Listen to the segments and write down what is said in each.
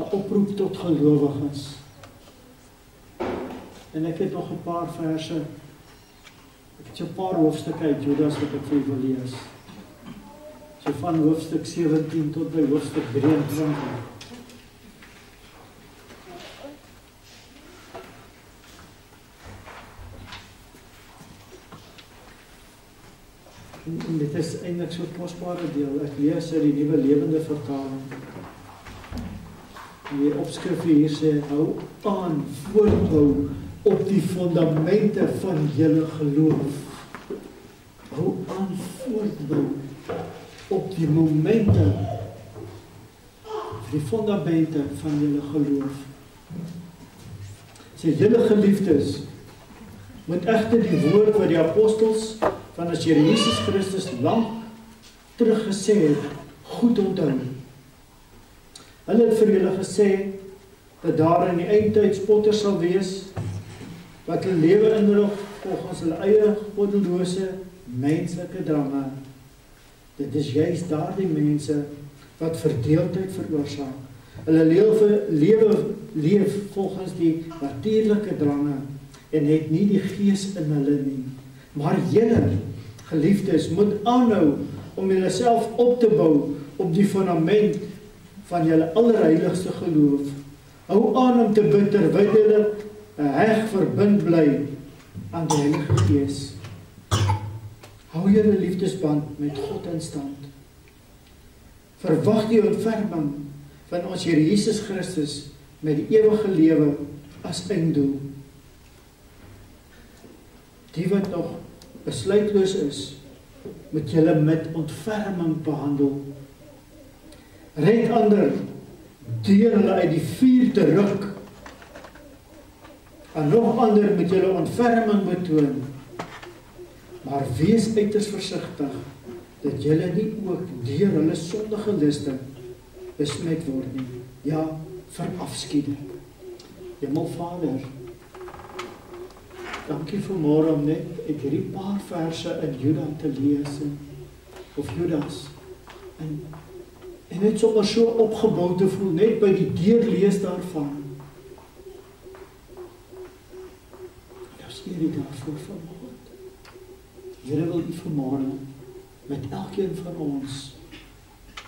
'n oproep tot gelowiges. En ek het nog 'n paar verse. Ek het so 'n paar hoofstukke uit Judas wat ek vir julle wil lees. So van hoofstuk 17 tot by hoofstuk 23. En, en dit is eintlik so 'n kosbare deel. Ek lees uit die Nuwe Lewende Vertaling. Die opskrif hier sê hou aan voorthou op die fondamente van julle geloof. Hou aan voortbou op die momente die fondamente van julle geloof. Sê julle geliefdes moet egter die woord wat die apostels van as Here Jesus Christus lank terug gesê het goed onthou. Hulle het vir julle gesê dat daar in die eindtyd spotters sal wees wat hulle lewe inrig volgens hulle eie goddelose menslike drange. Dit is juis daardie mense wat verdeeldheid veroorsaak. Hulle lewe lewe leef volgens die natuurlike drange en het nie die gees in hulle nie. Maar julle geliefdes moet aanhou om julleself op te bou op die fundament van julle allerheiligste geloof. Hou aan om te bid terwyl julle heg verbind bly aan die Heilige Gees. Hou julle liefdesband met God in stand. Verwag die ontferming van ons Here Jesus Christus met die ewige lewe as einddoel. Die wat nog besluitloos is, moet julle met ontferming behandel. Red ander deur hulle uit die vuur te ruk. En nog ander moet julle ontferming betoon. Maar wees uiters versigtig dat julle nie ook deur hulle sondige liste besmet word nie. Ja, verafskied. Hemelvader, dankie vir môre om net uit hierdie paar verse in Juda te lees en of Judas en en net sommer so opgebou te voel net by die deurlees daarvan. Ons eer U daarvoor vanmôre. Here wil U vanmôre met elkeen van ons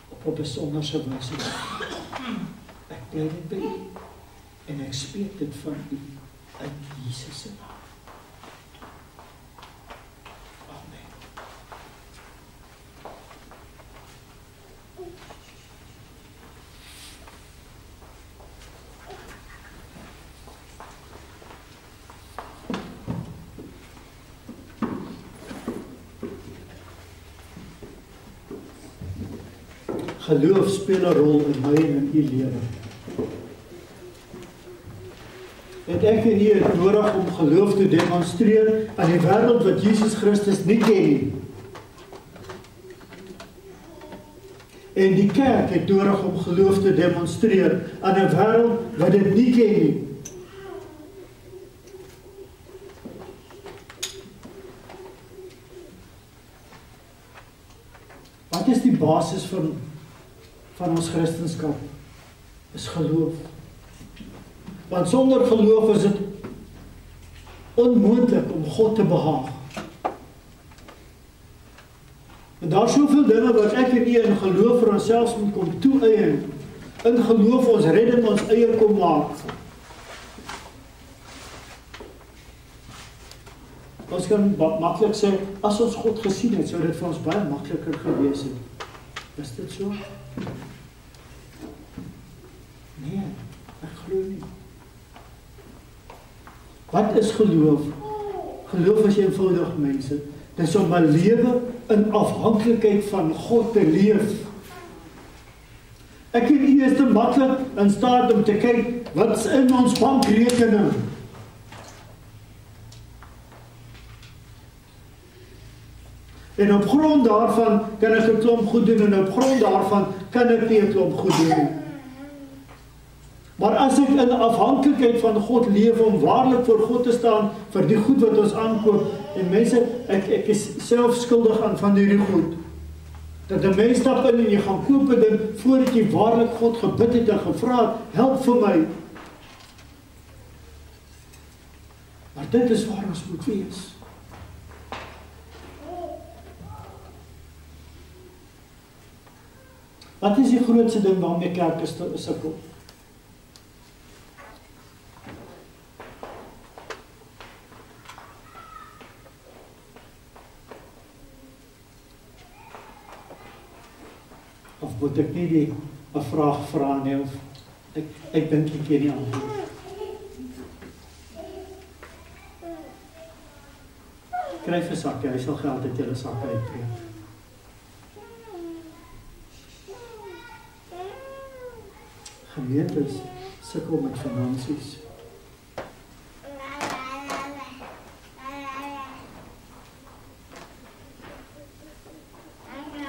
op 'n besonderse wyse. Ek bly net by U en ek spreek dit van U in Jesus se naam. Geloof speel 'n rol in my en in u lewe. En ek en u het nodig om geloof te demonstreer aan die wêreld wat Jesus Christus nie ken nie. En die kerk het nodig om geloof te demonstreer aan 'n wêreld wat dit nie ken nie. Wat is die basis van van ons Christendom? Is geloof. Want sonder geloof is dit onmoontlik om God te behaag. En daar soveel dinge wat ek en u in geloof vir onsself moet kom toeëien. In geloof ons redding ons eie kom maak. Ons kan maklik sê as ons God gesien het, sou dit vir ons baie makliker gewees het. Is dit so? Nee, ek glo nie. Wat is geloof? Geloof is eenvoudig mense. Dis om 'n lewe in afhanklikheid van God te leef. Ek en u is te maklik in staat om te kyk wat's in ons bankrekening. En op grond daarvan kan ek 'n klomp goed doen en op grond daarvan kan ek nie 'n klomp goed doen nie. Maar as ek in afhanklikheid van God leef om waarlik voor God te staan vir die goed wat ons aankoop en mense ek ek is self skuldig aan van hierdie goed. Dat 'n mens stap in en jy gaan koop 'n ding voordat jy waarlik God gebid het en gevra het, help vir my. Maar dit is waar ons moet wees. Wat is die grootste ding waarmee kerke sukkel? Of moet ek nie die 'n vraag vra nie of ek ek dink ek ken nie antwoord. Kry vir sakke, hy sal geld uit julle sakke uitbring. Gemeentes sukkel met finansies.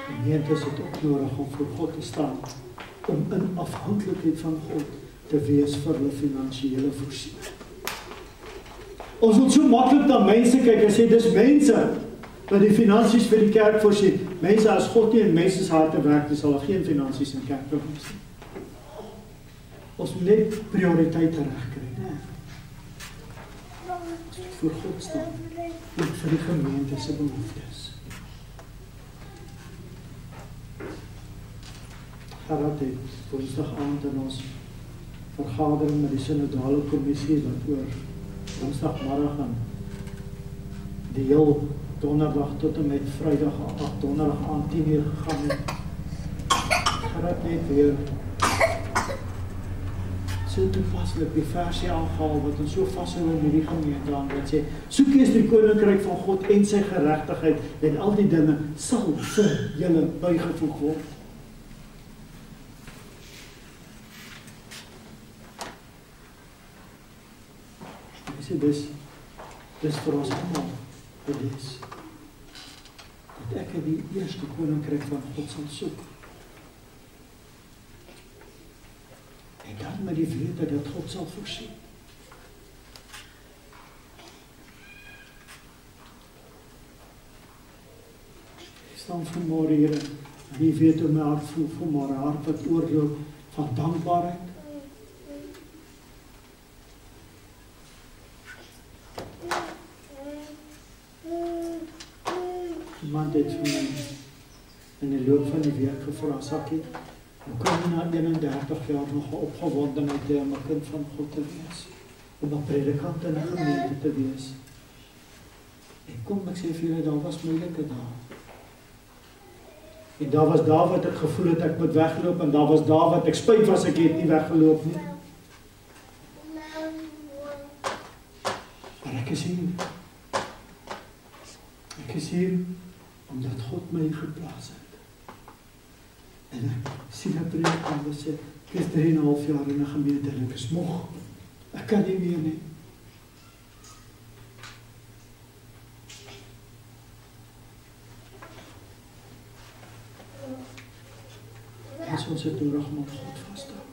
Gemeentes het ook nodig om voor God te staan om in afhanklikheid van God te wees vir hulle finansiële voorsiening. Ons moet so maklik na mense kyk en sê dis mense wat die finansies vir die kerk voorsien. Mense as God nie in mense se harte werk, dis daar geen finansies in kerk wees nie. Ons moet net prioriteite regkry, né? Vir God staan. En vir die gemeente se behoeftes. Gerard het Woensdag aand in ons vergadering met die sinodale kommissie wat oor Woensdagmiddag aan die heel donderdag tot en met Vrydag af donderdag aand 10:00 gegaan het. Gerard net weer so toepaslik die versie aangehaal wat ons so vashou in hierdie gemeente aan wat sê soek eers die koninkryk van God en sy geregtigheid en al die dinge sal vir julle bygevoeg word. Dis dis dis vir ons almal dit is dat ek die eerste koninkryk van God sal soek. En dan met die wete dat God sal voorsien. staan vanmôre Here, wie weet hoe my hart voel vir my hart wat oorloop van dankbaarheid Iemand het vir my in die loop van die week gevra, Sakkie, hoe kan jy na 31 jaar nog opgewondenheid hê om 'n kind van God te wees? Om 'n predikant in 'n gemeente te wees? En kom ek sê vir julle, daar was moeilike dae. En daar was dae wat ek gevoel het ek moet wegloop en daar was dae wat ek spyt was ek het nie weggeloop nie. Maar ek is hier. Ek is hier omdat God my geplaas het. En ek sien dat dit anders sê, ek is 3 en 'n half jaar in 'n gemeente en ek is moeg. Ek kan nie meer nie. Ons het nodig om op God vas te hou.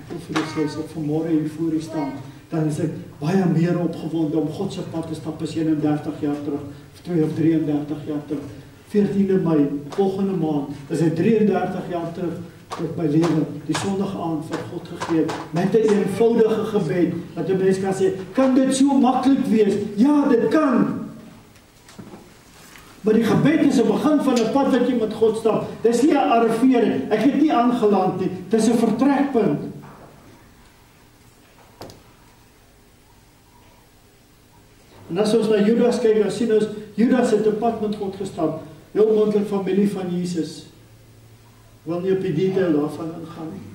Ek wil vir julle sê ek vanmôre hier voor u staan, dan is ek baie meer opgewonde om God se pad te stap as 31 jaar terug, of 2 of 33 jaar terug. 14de Mei volgende maand is dit 33 jaar terug tot my lewe die sondige aand vir God gegee met 'n eenvoudige gebed wat 'n mens kan sê, kan dit so maklik wees? Ja, dit kan. Maar die gebed is 'n begin van 'n pad wat jy met God stap. Dis nie 'n arrivering. Ek het nie aangeland nie. Dis 'n vertrekpunt. En as ons na Judas kyk, dan sien ons Judas het 'n pad met God gestap. Heel moontlik familie van Jesus. Wil nie op die detail daarvan ingaan nie.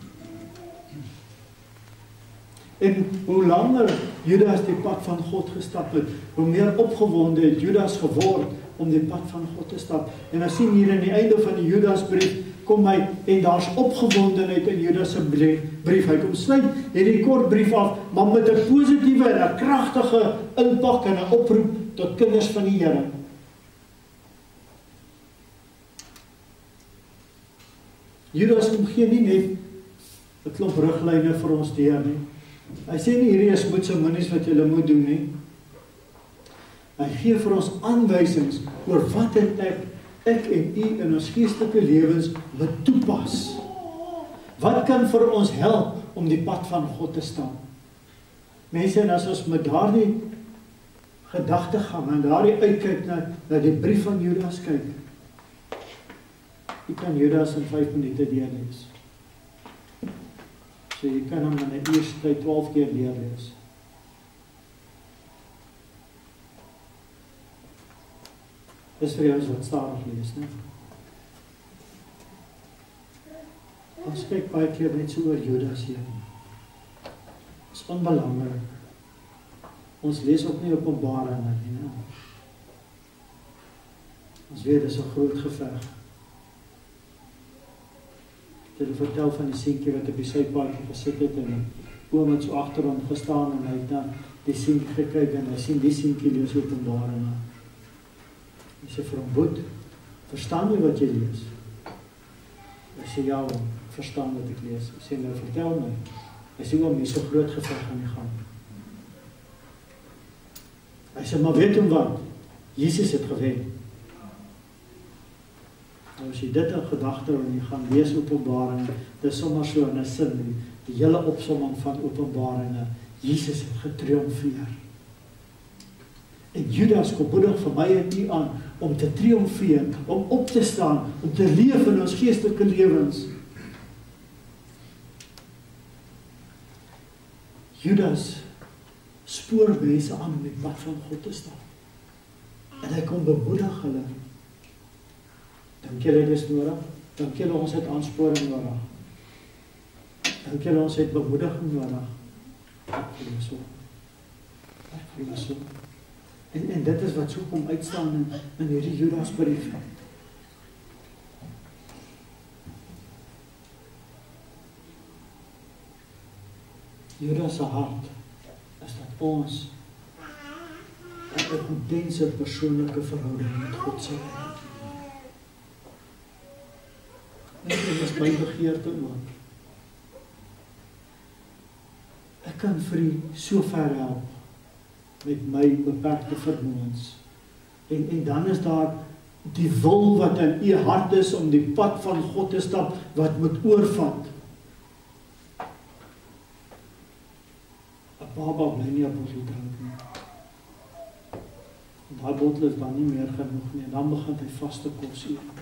En hoe langer Judas die pad van God gestap het, hoe meer opgewonde het Judas geword om die pad van God te stap. En ons sien hier in die einde van die Judasbrief kom hy en daar's opgewondenheid in Judas se brief. Hy kom sluit hierdie kort brief af, maar met 'n positiewe en 'n kragtige impak en 'n oproep tot kinders van die Here. Judas kom gee nie net 'n klomp riglyne vir ons deur nie. Hy sê nie hierdie is moedse minies wat jy moet doen nie. Hy gee vir ons aanwysings oor wat ek ek en u in ons geestelike lewens moet toepas. Wat kan vir ons help om die pad van God te stap? Mense, en as ons met daardie gedagte gaan en daardie uitkyk na na die brief van Judas kyk. Jy kan Judas in 5 minute deurlees. So jy kan hom in 'n uur tyd 12 keer deurlees. Dis vir ons wat stadig lees, né? Ons kyk baie keer net so oor Judas hier. Dis onbelangrik. Ons lees ook nie Openbaring nie, né? Ons weet dis 'n groot geveg. Hulle vertel van die seentjie wat op die sypaadjie gesit het en oom het so agter hom gestaan en hy het dan die seentjie gekyk en hy sien die seentjie lees Openbaring. Hy sê vir hom: "Boet, verstaan jy wat jy lees?" Hy sê: "Ja, verstaan wat ek lees." Hy sê: "Nou vertel my." Hy sê: "Oom, hier's so groot geveg aan die gang." Hy sê: "Maar weet hom wat? Jesus het gewen." Nou as jy dit in gedagte hou en jy gaan lees Openbaring, dis sommer so 'n sin die, die hele opsomming van Openbaringe. Jesus het getriomfeer. En Judas kom moedig vir my en u aan om te triomfeer, om op te staan, om te leef in ons geestelike lewens. Judas spoor mense aan om die pad van God te stap. En hy kom bemoedig hulle. Dink julle dit is nodig? Dink julle ons het aansporing nodig? Dink julle ons het bemoediging nodig? Ek glo so. Ek glo so. En en dit is wat so kom uitstaan in in hierdie Judas brief. Judas se hart is dat ons 'n intense persoonlike verhouding met God sal hê. Dit is my begeerte ook. Ek kan vir u so ver help met my beperkte vermoëns. En en dan is daar die wil wat in u hart is om die pad van God te stap wat moet oorvat. 'n Baba bly nie op bottel drink nie. Daai bottel is dan nie meer genoeg nie. Dan begin hy vaste kos eet.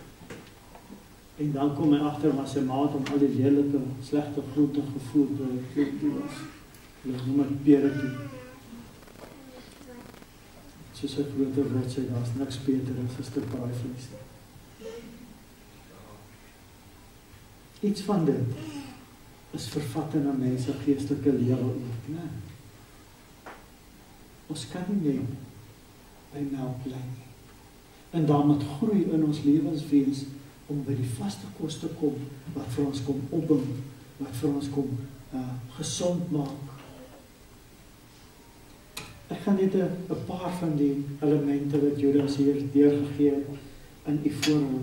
En dan kom hy agter maar sy maat om al die lelike slegte groente gevoer te het. Hulle noem dit peretjie soos 'n groter word sê daar's niks beter as 'n stuk braai vleis nie. Iets van dit is vervat in 'n mens se geestelike lewe ook, né? Ons kan nie net by melk bly nie. En moet groei in ons lewens wees om by die vaste kos te kom wat vir ons kom opbou, wat vir ons kom uh gesond maak Ek gaan net 'n paar van die elemente wat Judas hier deurgegee het in u voorhou.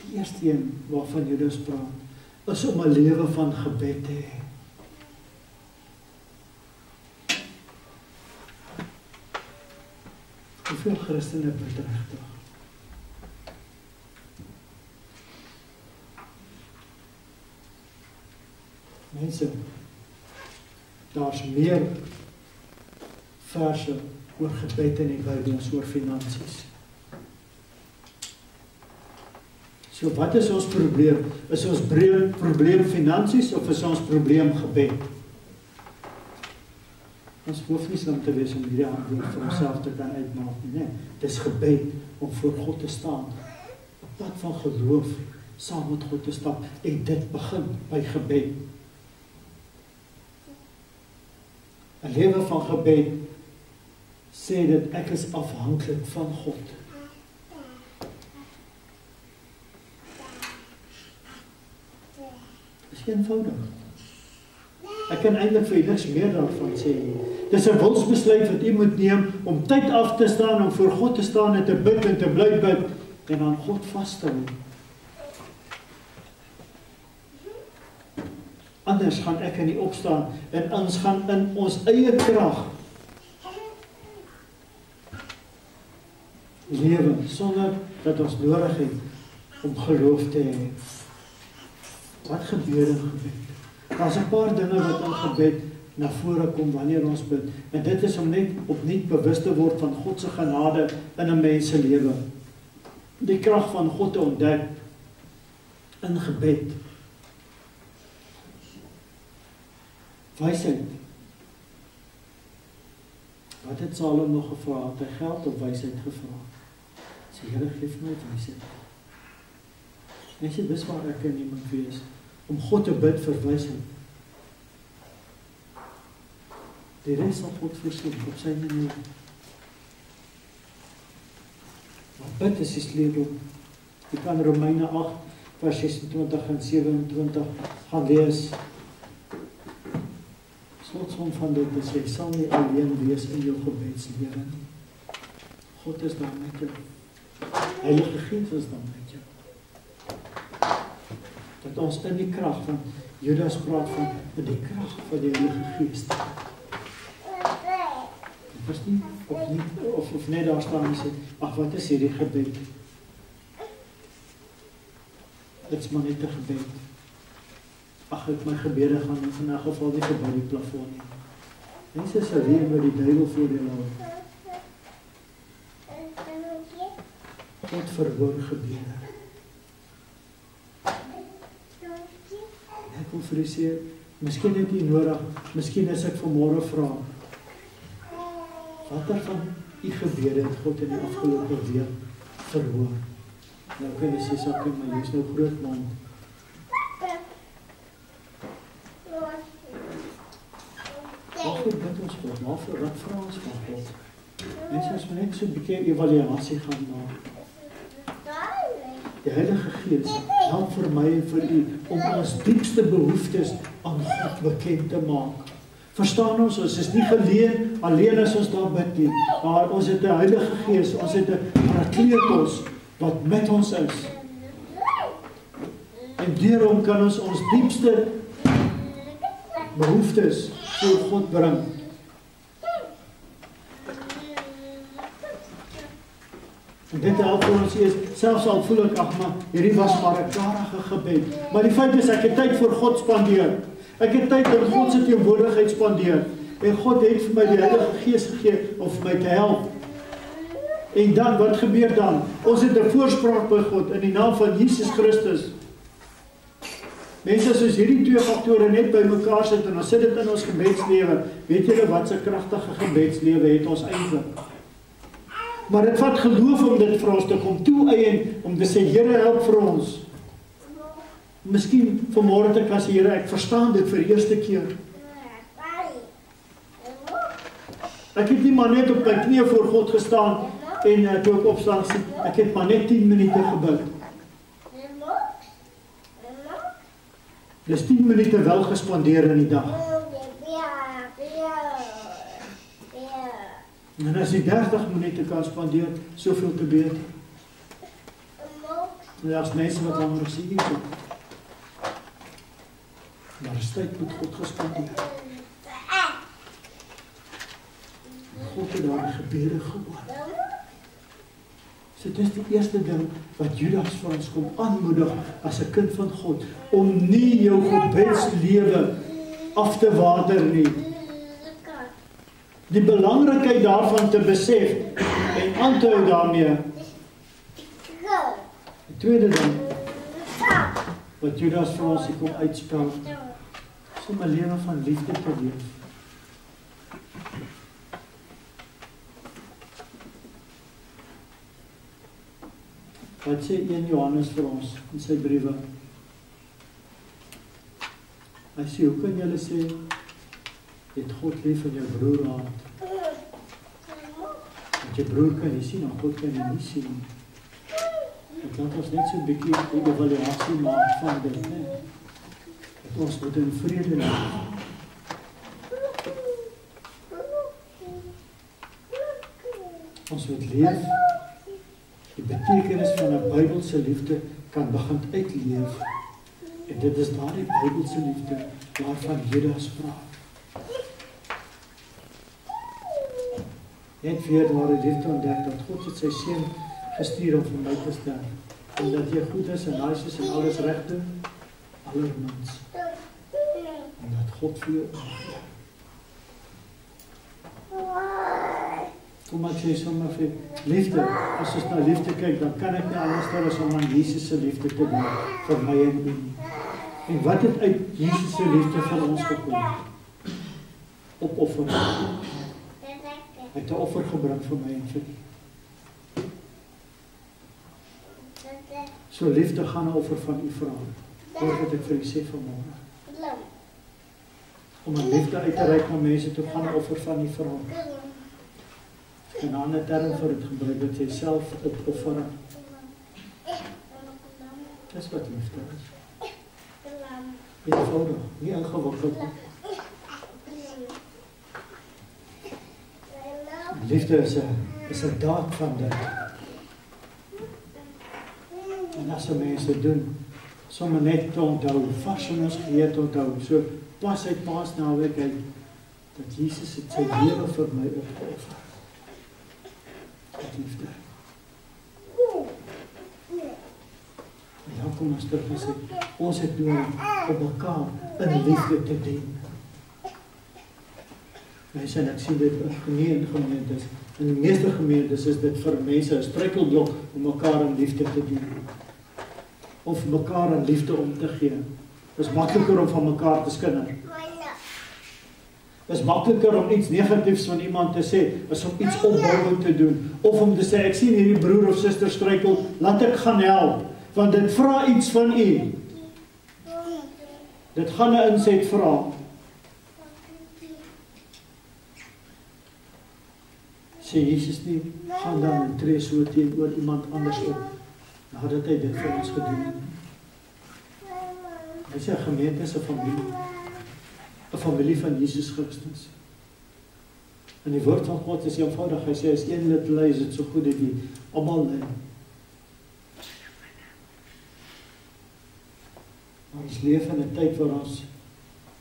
Die eerste een waarvan Judas praat, is om 'n lewe van gebed te hê. Hoeveel Christene bid regtig? Mense daar's meer verse oor gebed in die Bybel as oor finansies. So wat is ons probleem? Is ons probleem finansies of is ons probleem gebed? Ons hoef nie slim te wees om hierdie antwoord vir onsself te kan uitmaak nie, né? Dis gebed om voor God te staan. Pad van geloof saam met God te stap en dit begin by gebed. 'n lewe van gebed sê dat ek is afhanklik van God. Dis eenvoudig. Ek kan eintlik vir niks meer daarvan sê nie. Dis 'n wilsbesluit wat u moet neem om tyd af te staan om voor God te staan en te bid en te bly bid en aan God vas te hou. Anders gaan ek in die opstaan en ons gaan in ons eie krag lewe sonder dat ons nodig het om geloof te hê. Wat gebeur in gebed? Daar's 'n paar dinge wat in gebed na vore kom wanneer ons bid. En dit is om net opnuut bewus te word van God se genade in 'n mens se lewe. Die krag van God te ontdek in gebed. Wysheid. Wat het Salomo gevra? Het hy geld of wysheid gevra? Sy Here gee vir my wysheid. En sy wys waar ek in iemand wees om God te bid vir wysheid. Die res sal God voorsien op sy manier. Maar bid is die sleutel. Jy kan Romeine 8 vers 26 en 27 gaan lees. Slotsom van dit is jy sal nie alleen wees in jou gebedslewe nie. God is daar met jou. Heilige Gees is daar met jou. Dat ons in die krag van Judas praat van die krag van die Heilige Gees was nie of nie of of net daar staan en sê ag wat is hierdie gebed dit's maar net 'n gebed ag ek my gebede gaan in 'n geval nie verby die plafon nie mense sê reën met die duiwel voor jou hou God verhoor gebede ek wil vir sê miskien het u nodig miskien as ek vanmôre vra Watter van u gebede het God in die afgelope week verhoor? Nou kan jy sê sak in my jy's nou groot man. Wat vir bid ons God? Maar vir wat vra ons van God? Mens as net so 'n bietjie evaluasie gaan maak. Die Heilige Gees help vir my en vir u om ons diepste behoeftes aan God bekend te maak. Verstaan ons, ons is nie geleen alleen as ons daar bid nie. Maar ons het 'n Heilige Gees, ons het 'n Parakletos wat met ons is. En deur hom kan ons ons diepste behoeftes voor God bring. En dit help vir ons is selfs al voel ek ag maar hierdie was maar 'n karige gebed. Maar die feit is ek het tyd vir God spandeer. Ek het tyd in God se teenwoordigheid spandeer en God het vir my die Heilige Gees gegee om vir my te help. En dan wat gebeur dan? Ons het 'n voorspraak by God in die naam van Jesus Christus. Mense soos hierdie twee faktore net bymekaar sit en ons sit dit in ons gebedslewe. Weet julle wat 'n kragtige gebedslewe het ons eintlik? Maar dit vat geloof om dit vir ons te kom toeëien om te sê Here help vir ons. Miskien vanmôre te kan sê Here, ek verstaan dit vir eerste keer. Ek het nie maar net op my knieë voor God gestaan en uh, toe ek opstaan sê ek het maar net 10 minute gebid. Dis 10 minute wel gespandeer in die dag. En as jy 30 minute kan spandeer, soveel te beter. Ja, as mense wat langer sien nie. Maar tyd moet God gespandeer. God het daar gebede gehoor. So dit is die eerste ding wat Judas vir ons kom aanmoedig as 'n kind van God om nie jou gebedslewe af te water nie. Die belangrikheid daarvan te besef en aan te hou daarmee. Die tweede ding wat Judas vir ons kom uitspel is om 'n lewe van liefde te leef. Wat sê 1 Johannes vir ons in sy briewe? Hy sê hoe kan jy sê het God lief vir jou broer haat? Wat jy broer kan jy sien, maar God kan jy nie sien nie. Dit laat ons net so 'n bietjie 'n evaluasie maak van dit, né? Dat ons moet in vrede leef. Ons moet leef. Die betekenis van 'n Bybelse liefde kan begin uitleef. En dit is daardie Bybelse liefde waarvan Judas praat. Net weer die liefde ontdek dat God het sy seun gestuur om vir my te sterf. En dat jy goed is en nice is en alles reg doen. Allermins. En dat God vir jou omgee. Kom maar sê sommer vir liefde. As ons na liefde kyk, dan kan ek nie anders as om aan Jesus se liefde te dink vir my en u. En wat het uit Jesus se liefde vir ons gekom? Opoffering. Hy het 'n offer gebring vir my en vir u. So liefde gaan 'n offer van u vra. Hoor wat ek vir u sê vanmôre. Om 'n liefde uit te reik na mense toe gaan 'n offer van u vra. 'n ander term vir dit gebruik dat jy self opoffer. Dis wat liefde is. Eenvoudig, nie ingewikkeld nie. Liefde is 'n is 'n daad van dit. En as mense doen sommer net te onthou, vars in ons geheue te onthou. So pas uit Paasnaweek uit dat Jesus het sy lewe vir my opgeoffer. Liefde. En dan kom ons terug en sê ons het nodig om mekaar in liefde te dien. Mense en ek sien dit in gemeen gemeentes. In die meeste gemeentes is dit vir mense 'n struikelblok om mekaar in liefde te dien. Of mekaar in liefde om te gee. Dit is makliker om van mekaar te skinder. Dit is makliker om iets negatiefs van iemand te sê as om iets opbouend te doen of om te sê ek sien hierdie broer of suster struikel, laat ek gaan help want dit vra iets van u. Dit gaan 'n inset vra. sê Jesus nie gaan dan en tree so teenoor iemand anders op nadat hy dit vir ons gedoen het. Hy sê gemeente 'n familie. 'n Familie van Jesus Christus. En die woord van God is eenvoudig. Hy sê as een lid ly, is dit so goed dat jy almal ly. Ons leef in 'n tyd waar ons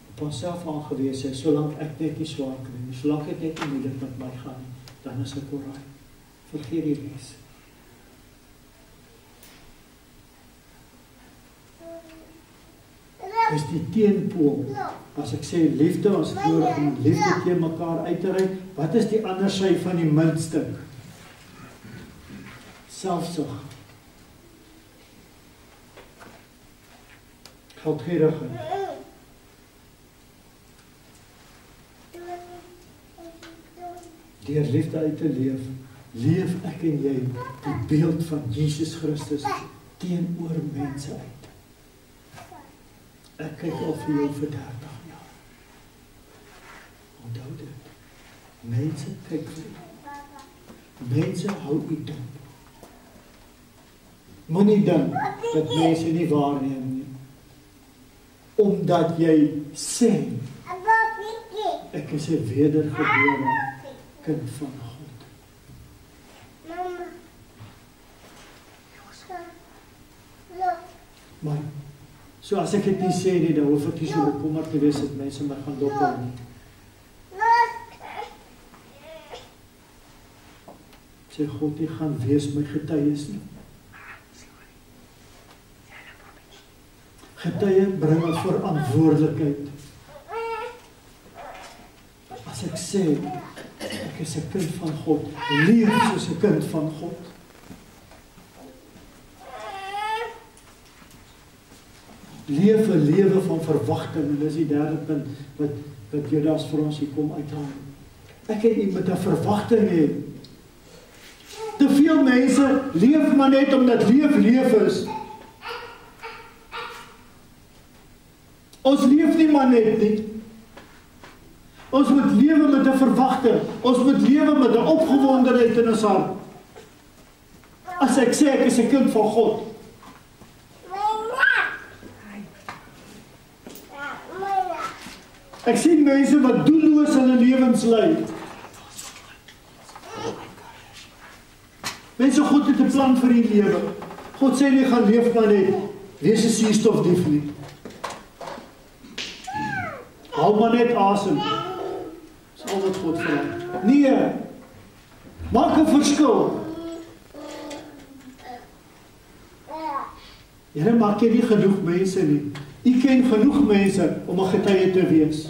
op onsself aangewese is, solank ek net nie swaar kry nie, solank ek net nie moeilik met my gaan dan is ek oral. Vergeet die res. Dis die teenpool. As ek sê liefde, ons nodig om liefde teen mekaar uit te ry. Wat is die ander sy van die muntstuk? Selfsug. Geldgierigheid. deur liefde uit te leef, leef ek en jy die beeld van Jesus Christus teenoor mense uit. Ek kyk al vir jou vir 30 jaar. Onthou dit. Mense kyk vir jou. Mense hou u dop. Moenie dink dat mense nie waarneem nie. Omdat jy sê ek is 'n wedergebore kind van God. Mamma. Maar so as ek dit nie sê nie, dan hoef ek nie so bekommerd te wees dat mense my gaan dop hou nie. Sê God, jy gaan wees my getuies nie. Getuie bring 'n verantwoordelikheid. As ek sê ek is 'n kind van God, leef soos 'n kind van God. Leef 'n lewe van verwagting en dis die derde punt wat wat Judas vir ons hier kom uithaal. Ek het nie met 'n verwagting hê. Te veel mense leef maar net omdat leef leef is. Ons leef nie maar net nie. Ons moet lewe met 'n verwagting. Ons moet lewe met 'n opgewondenheid in ons hart. As ek sê ek is 'n kind van God, Ek sien mense wat doelloos hulle lewens lei. Mense God het 'n plan vir u lewe. God sê jy gaan leef maar net wees 'n suurstof dief nie. Hou maar net asem. Dis al wat God vra. Nee. Maak 'n verskil. Here maak jy nie genoeg mense nie. U ken genoeg mense om 'n getuie te wees.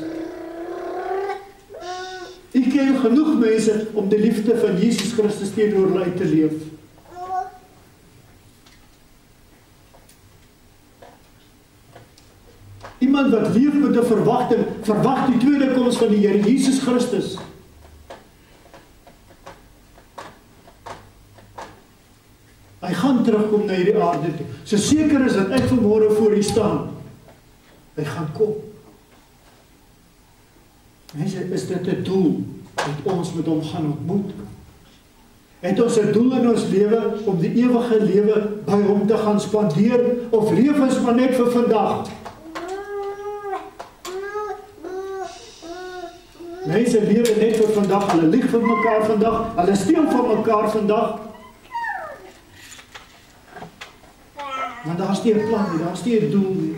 U ken genoeg mense om die liefde van Jesus Christus teenoor hulle te leef. Iemand wat leef met 'n verwagting, verwag die tweede koms van die Here Jesus Christus. Hy gaan terugkom na hierdie aarde toe. So seker is dat ek vanmôre voor U staan. Hy gaan kom. Mense, is dit 'n doel wat ons met hom gaan ontmoet? Het ons 'n doel in ons lewe om die ewige lewe by hom te gaan spandeer of leef ons maar net vir vandag? Mense lewe net vir vandag, hulle lieg vir mekaar vandag, hulle steel van mekaar vandag. Maar daar's nie 'n plan nie, daar's nie 'n doel nie.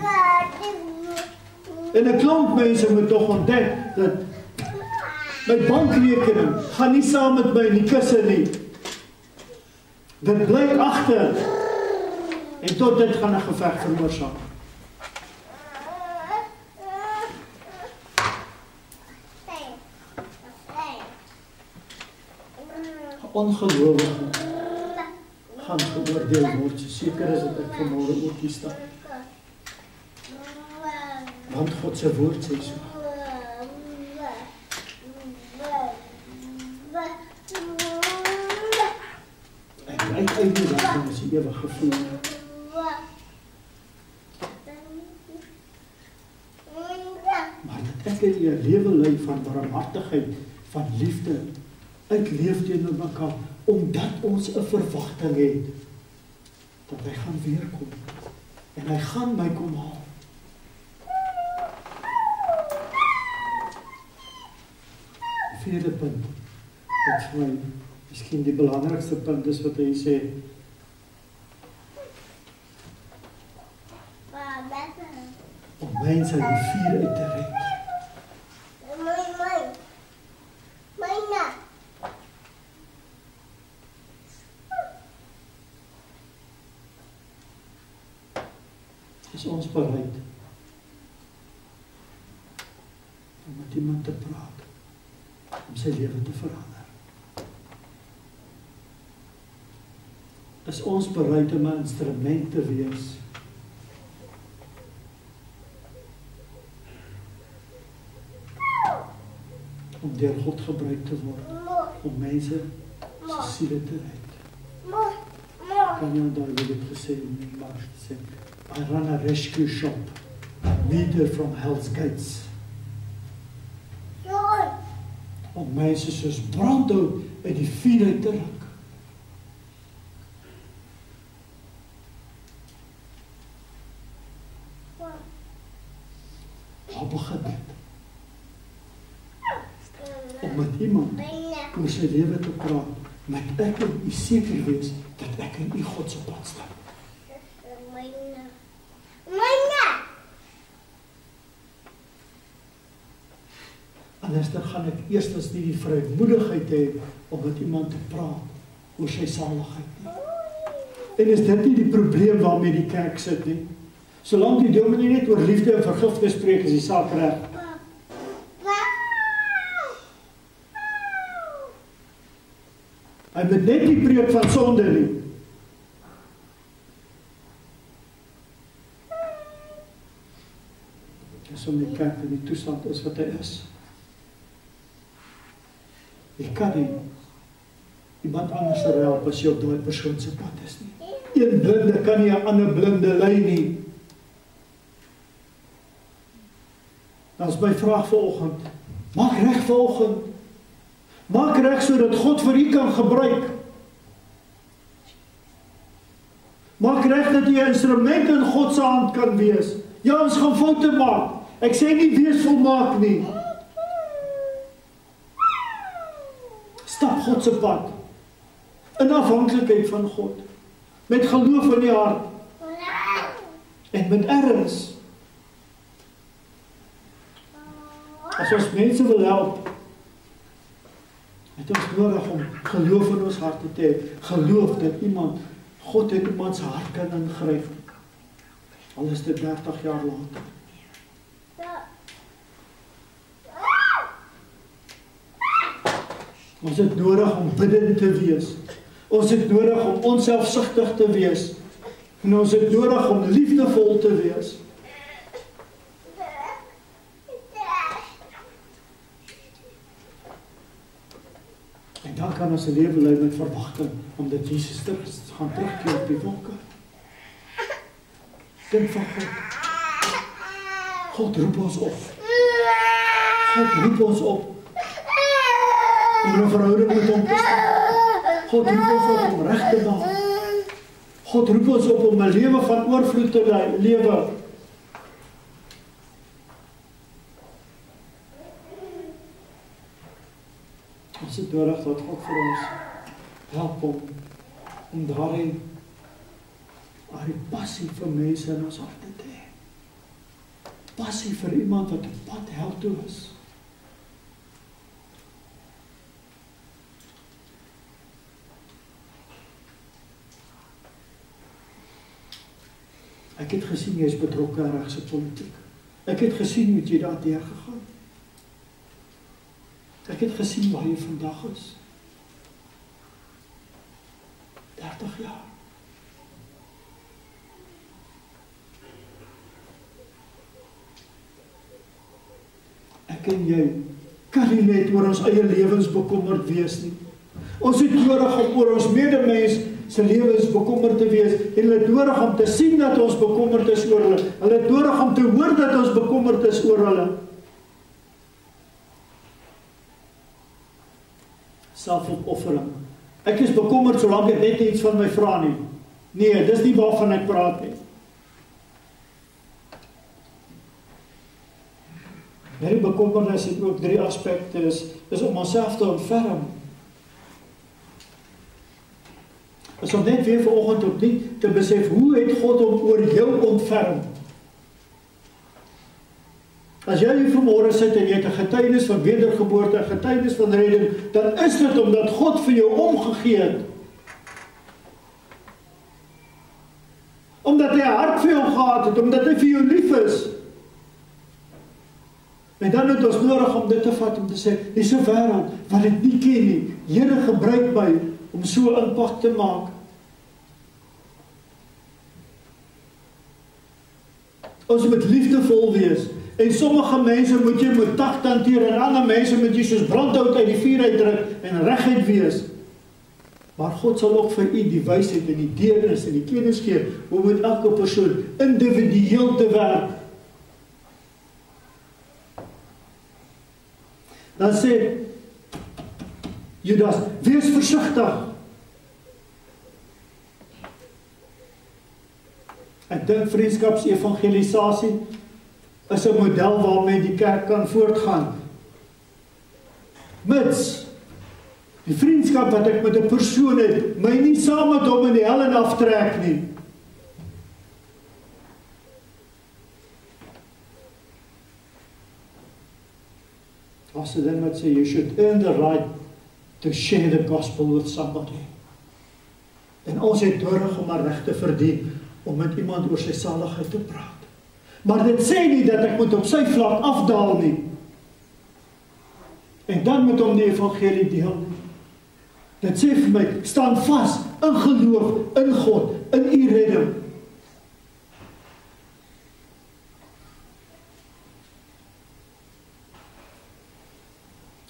En 'n klomp mense moet tog ontdek dat my bankrekening gaan nie saam met my in die kusse nie. Dit bly agter. En tot dit gaan 'n geveg veroorsaak. Ongelowige gaan geoordeel word. Seker is dit ek vanmôre ook hier staan. Want God se woord sê so. Ek uiteindelik dan is die ewige gevoel. Maar dat ek in jou lewe lei van barmhartigheid, van liefde, uitleef teenoor mekaar omdat ons 'n verwagting het dat hy gaan weer kom en hy gaan my kom haal. Vierde punt wat vir my miskien die belangrikste punt is wat hy sê om mense uit die vuur uit te red. Is ons bereid om met iemand te praat? om sy lewe te verander. Is ons bereid om 'n instrument te wees? om deur God gebruik te word om mense se siele te red. Kan jy onthou wat ek gesê het in Mars sê? I run a rescue shop. Meter from Hell's Gates. om mense soos brandhout uit die vuur uit te ruk. Waar begin dit? Om met iemand oor sy lewe te praat, met ek en u seker wees dat ek in u God se pad staan. Anders dan gaan ek eerstens nie die vrymoedigheid hê om met iemand te praat oor sy saligheid nie. En is dit nie die probleem waarmee die kerk sit nie? Solank die dominee net oor liefde en vergifnis spreek, is die saak reg. Hy moet net nie preek van sonde nie. Dis om die kerk in die toestand is wat hy is. Jy kan nie iemand anders help as jy op daai persoon se pad is nie. Een blinde kan nie 'n ander blinde lei nie. Is my vraag vanoggend, Maak reg vanoggend. Maak reg sodat God vir u kan gebruik. Maak reg dat jy 'n instrument in God se hand kan wees. Ja, ons gaan foute maak. Ek sê nie wees volmaak nie. Stap God se pad. In afhanklikheid van God. Met geloof in die hart. En met erns. As ons mense wil help, het ons nodig om geloof in ons harte te hê. Geloof dat iemand God in iemand se hart kan ingryp. Al is dit 30 jaar later. Ons het nodig om bidend te wees. Ons het nodig om onselfsugtig te wees. En ons het nodig om liefdevol te wees. En dan kan ons 'n lewe lei met verwagting omdat Jesus terug gaan terugkeer op die wolke. Dink van God. God roep ons op. God roep ons op. Om 'n verhouding met hom te hê. God roep ons op om reg te maak. God roep ons op om 'n lewe van oorvloed te lewe. Het nodig dat God vir ons help om om daardie daardie passie vir mense in ons harte te hê. Passie vir iemand wat 'n pad help toe is. Ek het gesien jy is betrokke regse politiek. Ek het gesien hoe jy daardeur gegaan. Ek het gesien waar jy vandag is. 30 jaar. Ek en jy kan nie net oor ons eie lewens bekommerd wees nie. Ons het nodig om oor ons medemens se lewens bekommerd te wees en hulle nodig om te sien dat ons bekommerd is oor hulle. Hulle nodig om te hoor dat ons bekommerd is oor hulle. Selfopoffering. Ek is bekommerd solank ek net iets van my vra nie. Nee, dis nie waarvan ek praat nie. Hierdie bekommernis het ook drie aspekte is is om onsself te ontferm. Ons net weer vanoggend op nie te besef hoe het God hom oor jou ontferm. As jy hier vanmôre sit en jy het 'n getuienis van wedergeboorte, 'n getuienis van redding, dan is dit omdat God vir jou omgegee het. Omdat hy 'n hart vir jou gehad het, omdat hy vir jou lief is. En dan het ons nodig om dit te vat om te sê, dis 'n wêreld wat dit nie ken nie. Here gebruik my om so impak te maak. Ons moet liefdevol wees. En sommige mense moet jy met takt hanteer en ander mense moet jy soos brandhout uit die vuur uitdruk en reguit wees. Maar God sal ook vir u die wysheid en die deernis en die kennis gee hoe met elke persoon individueel te werk. Dan sê Judas, wees versigtig. Ek dink vriendskapsevangelisasie is 'n model waarmee die kerk kan voortgaan. Mits die vriendskap wat ek met 'n persoon het, my nie saam met hom in die hel en aftrek nie. Dit dan wat sê you should earn the right to share the gospel with somebody. En ons het nodig om 'n reg te verdien om met iemand oor sy saligheid te praat. Maar dit sê nie dat ek moet op sy vlak afdaal nie. En dan moet hom die evangelie deel. Dit sê vir my, staan vas in geloof in God, in u redding.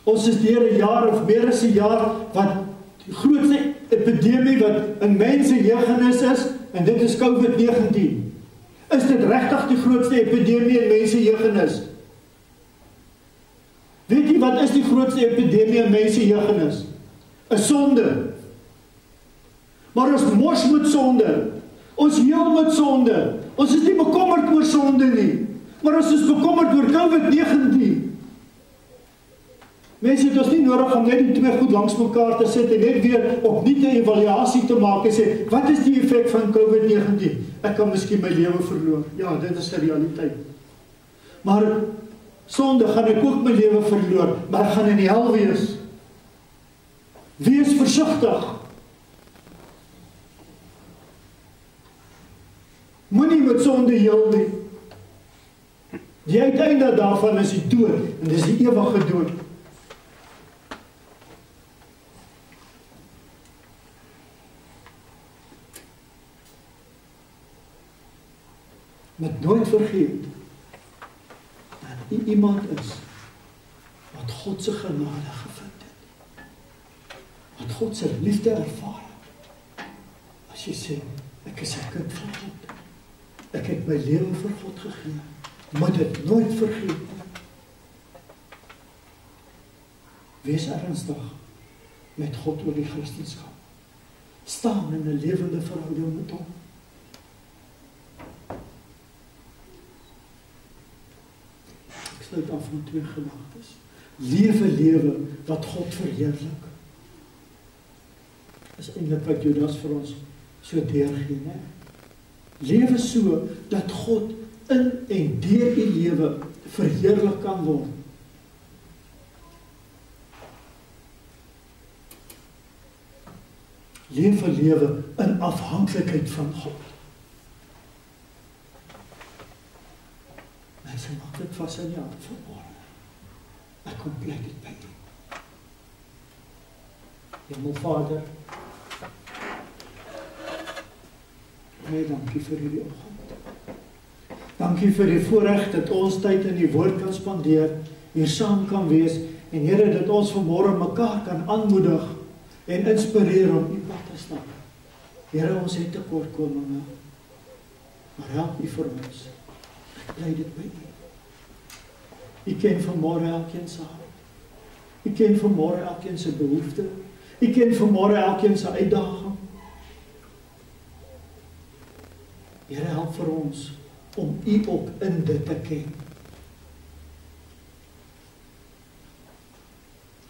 Ons is deur 'n jaar of meer as 'n jaar wat die grootste epidemie wat in mense jeugennis is en dit is COVID-19. Is dit regtig die grootste epidemie in mense jeugennis? Weet jy grootste epidemie in mense jeugennis? 'n Sonde. Maar ons mors met sonde. Ons heel met sonde. Ons is nie bekommerd oor sonde nie. Maar ons is bekommerd oor COVID-19. Mense het ons nie nodig om net die twee goed langs mekaar te sit en net weer opnuut 'n evaluasie te maak en sê wat is die effek van COVID-19? Ek kan miskien my lewe verloor. Ja, dit is 'n realiteit. Maar sonde gaan ek ook my lewe verloor, maar ek gaan in die hel wees. Wees versigtig. Moenie met sonde heel nie. Die uiteinde daarvan is die dood en dis die ewige dood. Met nooit vergeet dat u iemand is wat God se genade gevind het. Wat God se liefde ervaar. As jy sê ek is 'n kind van God. Ek het my lewe vir God gegee. Moet dit nooit vergeet nie. Wees ernstig met God oor die Christendom. Staan in 'n lewende verhouding met hom. Sluit af met twee gedagtes. Lewe lewe wat God verheerlik. Is eintlik wat Judas vir ons so deurgee, né? Lewe so dat God in en deur u lewe verheerlik kan word. Lewe lewe in afhanklikheid van God. Hy sê maak dit vas in jou hart vanmôre. Ek kom plek dit by U. Hemel Vader. Nee, dankie vir hierdie oggend. Dankie vir die voorreg dat ons tyd in die woord kan spandeer, hier saam kan wees en Here dat ons vanmôre mekaar kan aanmoedig en inspireer om U pad te stap. Here, ons het tekortkominge. Maar help U vir ons. Lei dit by U. U ken vanmôre elkeen se hart. U ken vanmôre elkeen se behoefte. U ken vanmôre elkeen se uitdaging. Here help vir ons om U ook in dit te ken.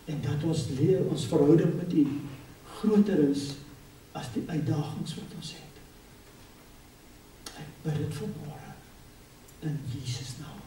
En dat ons leer ons verhouding met U groter is as die uitdagings wat ons het. Ek bid dit vanmôre in Jesus naam.